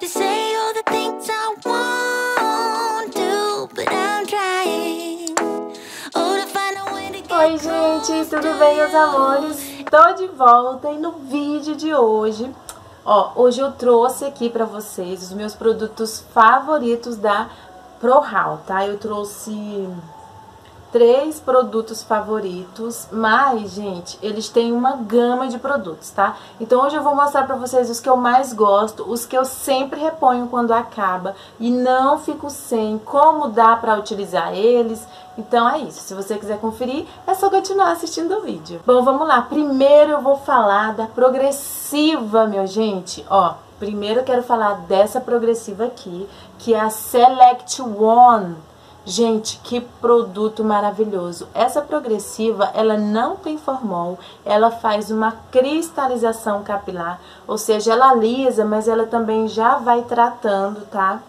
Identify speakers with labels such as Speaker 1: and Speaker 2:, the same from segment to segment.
Speaker 1: to say all the things I want to, but I'm trying. Oh, to find a way to get
Speaker 2: Oi, gente, tudo bem, meus amores? Tô de volta e no vídeo de hoje, ó, hoje eu trouxe aqui pra vocês os meus produtos favoritos da ProHal, tá? Eu trouxe três produtos favoritos, mas, gente, eles têm uma gama de produtos, tá? Então hoje eu vou mostrar pra vocês os que eu mais gosto, os que eu sempre reponho quando acaba e não fico sem, como dá pra utilizar eles. Então é isso, se você quiser conferir, é só continuar assistindo o vídeo. Bom, vamos lá, primeiro eu vou falar da progressiva, meu gente, ó. Primeiro eu quero falar dessa progressiva aqui, que é a Select One. Gente, que produto maravilhoso. Essa progressiva, ela não tem formol, ela faz uma cristalização capilar, ou seja, ela alisa, mas ela também já vai tratando, tá?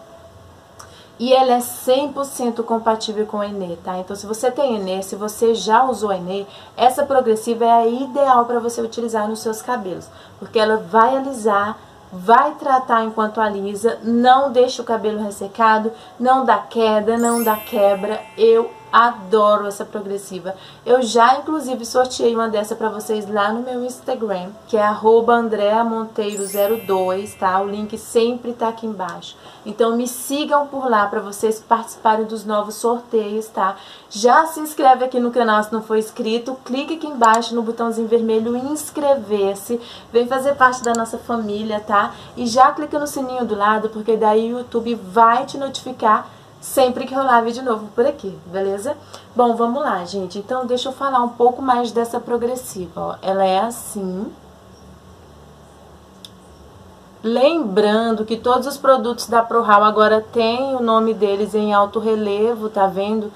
Speaker 2: E ela é 100% compatível com o Enê, tá? Então, se você tem Enê, se você já usou Enê, essa progressiva é a ideal para você utilizar nos seus cabelos, porque ela vai alisar, vai tratar enquanto alisa, não deixa o cabelo ressecado, não dá queda, não dá quebra. Eu adoro essa progressiva. Eu já, inclusive, sorteei uma dessa pra vocês lá no meu Instagram, que é andreamonteiro02, tá? O link sempre tá aqui embaixo. Então, me sigam por lá pra vocês participarem dos novos sorteios, tá? Já se inscreve aqui no canal se não for inscrito, clique aqui embaixo no botãozinho vermelho inscrever-se, vem fazer parte da nossa família, tá? E já clica no sininho do lado, porque daí o YouTube vai te notificar sempre que rolar vídeo novo por aqui, beleza? Bom, vamos lá, gente. Então, deixa eu falar um pouco mais dessa progressiva, ó. Ela é assim. Lembrando que todos os produtos da ProHal agora têm o nome deles em alto relevo, tá vendo?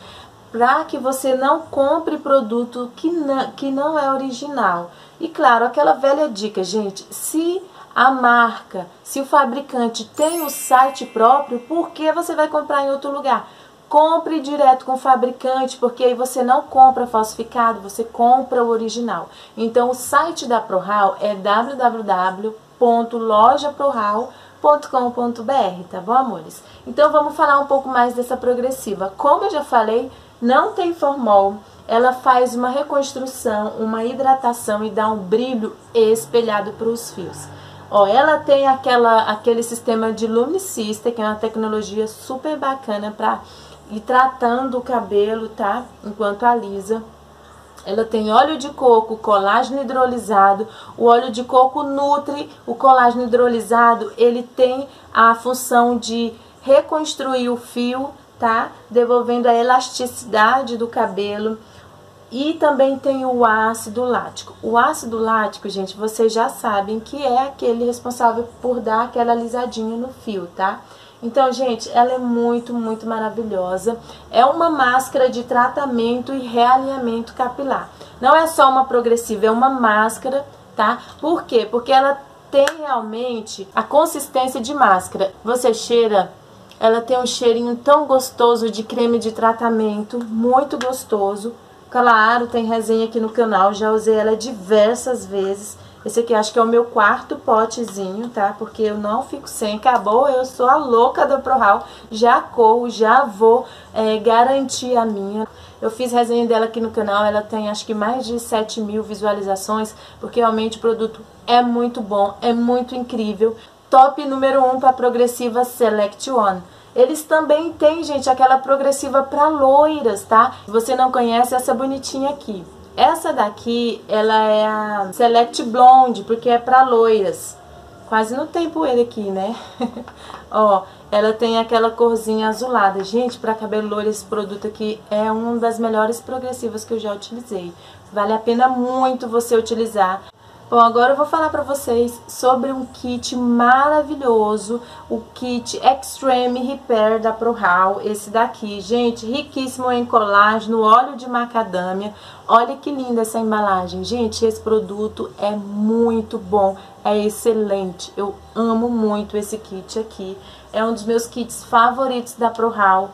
Speaker 2: Pra que você não compre produto que não, que não é original. E claro, aquela velha dica, gente, se a marca, se o fabricante tem o site próprio, por que você vai comprar em outro lugar? Compre direto com o fabricante, porque aí você não compra falsificado, você compra o original. Então, o site da ProHal é www.lojaprohal.com.br, tá bom, amores? Então, vamos falar um pouco mais dessa progressiva. Como eu já falei, não tem formol, ela faz uma reconstrução, uma hidratação e dá um brilho espelhado para os fios. Ó, ela tem aquela, aquele sistema de lumicista, que é uma tecnologia super bacana para ir tratando o cabelo, tá? Enquanto alisa. Ela tem óleo de coco, colágeno hidrolisado. O óleo de coco nutre o colágeno hidrolisado. Ele tem a função de reconstruir o fio, tá? Devolvendo a elasticidade do cabelo. E também tem o ácido lático. O ácido lático, gente, vocês já sabem que é aquele responsável por dar aquela alisadinha no fio, tá? Então, gente, ela é muito, muito maravilhosa. É uma máscara de tratamento e realinhamento capilar. Não é só uma progressiva, é uma máscara, tá? Por quê? Porque ela tem realmente a consistência de máscara. Você cheira, ela tem um cheirinho tão gostoso de creme de tratamento, muito gostoso Claro, tem resenha aqui no canal, já usei ela diversas vezes. Esse aqui acho que é o meu quarto potezinho, tá? Porque eu não fico sem, acabou, eu sou a louca do ProHal. Já corro, já vou é, garantir a minha. Eu fiz resenha dela aqui no canal, ela tem acho que mais de 7 mil visualizações, porque realmente o produto é muito bom, é muito incrível. Top número 1 um para progressiva Select One. Eles também têm, gente, aquela progressiva para loiras, tá? Você não conhece essa bonitinha aqui. Essa daqui, ela é a Select Blonde, porque é para loiras. Quase não tem poeira aqui, né? Ó, ela tem aquela corzinha azulada. Gente, para cabelo loiro, esse produto aqui é uma das melhores progressivas que eu já utilizei. Vale a pena muito você utilizar. Bom, agora eu vou falar para vocês sobre um kit maravilhoso, o kit Extreme Repair da ProHal, esse daqui. Gente, riquíssimo em colágeno, óleo de macadâmia. Olha que linda essa embalagem. Gente, esse produto é muito bom, é excelente. Eu amo muito esse kit aqui. É um dos meus kits favoritos da ProHal.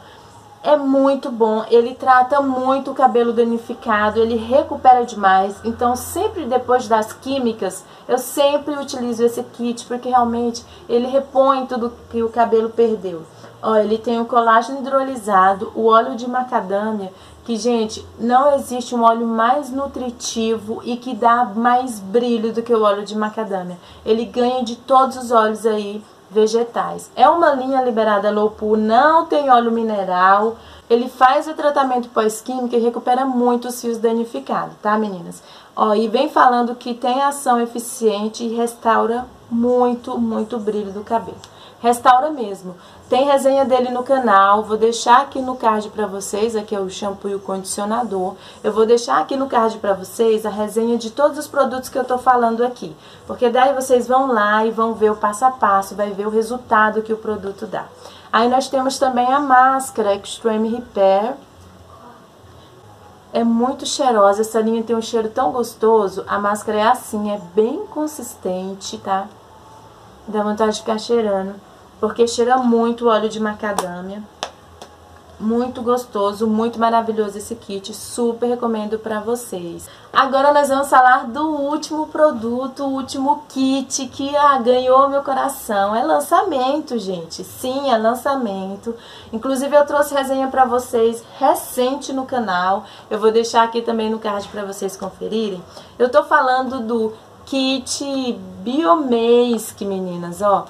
Speaker 2: É muito bom, ele trata muito o cabelo danificado, ele recupera demais. Então, sempre depois das químicas, eu sempre utilizo esse kit porque realmente ele repõe tudo que o cabelo perdeu. Ó, ele tem o colágeno hidrolisado, o óleo de macadâmia, que, gente, não existe um óleo mais nutritivo e que dá mais brilho do que o óleo de macadâmia. Ele ganha de todos os óleos aí vegetais. É uma linha liberada pool, não tem óleo mineral. Ele faz o tratamento pós-químico e recupera muito os fios danificados, tá, meninas? Ó, e vem falando que tem ação eficiente e restaura muito, muito brilho do cabelo. Restaura mesmo. Tem resenha dele no canal, vou deixar aqui no card para vocês, aqui é o shampoo e o condicionador. Eu vou deixar aqui no card para vocês a resenha de todos os produtos que eu tô falando aqui. Porque daí vocês vão lá e vão ver o passo a passo, vai ver o resultado que o produto dá. Aí nós temos também a máscara Extreme Repair. É muito cheirosa, essa linha tem um cheiro tão gostoso. A máscara é assim, é bem consistente, tá? Dá vontade de ficar cheirando porque cheira muito óleo de macadâmia. Muito gostoso, muito maravilhoso esse kit, super recomendo pra vocês. Agora nós vamos falar do último produto, o último kit que ah, ganhou meu coração. É lançamento, gente. Sim, é lançamento. Inclusive eu trouxe resenha pra vocês recente no canal. Eu vou deixar aqui também no card pra vocês conferirem. Eu tô falando do kit Biomask, meninas, ó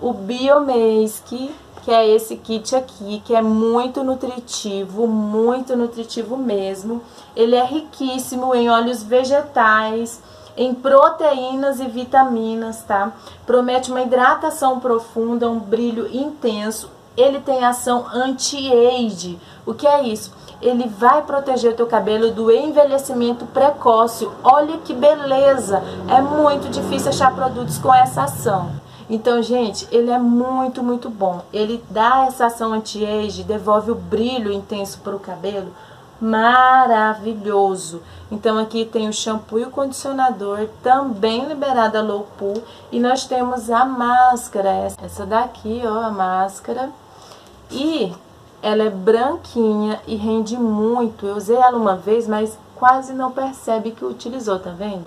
Speaker 2: o Biomask, que é esse kit aqui, que é muito nutritivo, muito nutritivo mesmo. Ele é riquíssimo em óleos vegetais, em proteínas e vitaminas, tá? Promete uma hidratação profunda, um brilho intenso. Ele tem ação anti-age. O que é isso? Ele vai proteger o teu cabelo do envelhecimento precoce. Olha que beleza! É muito difícil achar produtos com essa ação. Então, gente, ele é muito, muito bom. Ele dá essa ação anti-age, devolve o brilho intenso para o cabelo. Maravilhoso. Então, aqui tem o shampoo e o condicionador, também liberada low pool. E nós temos a máscara, essa daqui, ó, a máscara. E ela é branquinha e rende muito. Eu usei ela uma vez, mas quase não percebe que utilizou, tá vendo?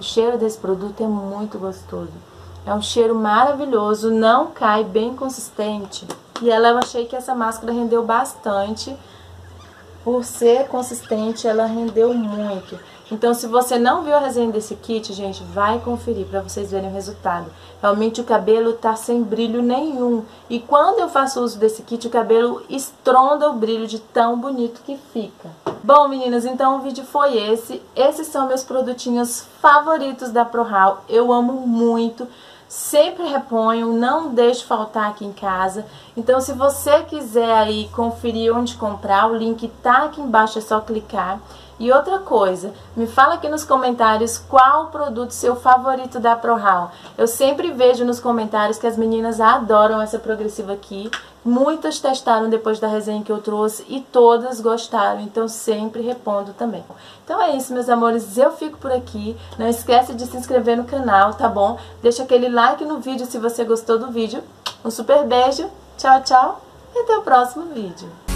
Speaker 2: O cheiro desse produto é muito gostoso. É um cheiro maravilhoso, não cai, bem consistente. E ela eu achei que essa máscara rendeu bastante. Por ser consistente, ela rendeu muito. Então, se você não viu a resenha desse kit, gente, vai conferir para vocês verem o resultado. Realmente o cabelo tá sem brilho nenhum. E quando eu faço uso desse kit, o cabelo estronda o brilho de tão bonito que fica. Bom, meninas, então o vídeo foi esse. Esses são meus produtinhos favoritos da ProHal. Eu amo muito sempre reponho, não deixo faltar aqui em casa. Então, se você quiser aí conferir onde comprar, o link tá aqui embaixo, é só clicar. E outra coisa, me fala aqui nos comentários qual o produto seu favorito da ProHal. Eu sempre vejo nos comentários que as meninas adoram essa progressiva aqui. Muitas testaram depois da resenha que eu trouxe e todas gostaram, então sempre repondo também. Então é isso, meus amores, eu fico por aqui. Não esquece de se inscrever no canal, tá bom? Deixa aquele like no vídeo se você gostou do vídeo. Um super beijo, tchau, tchau e até o próximo vídeo.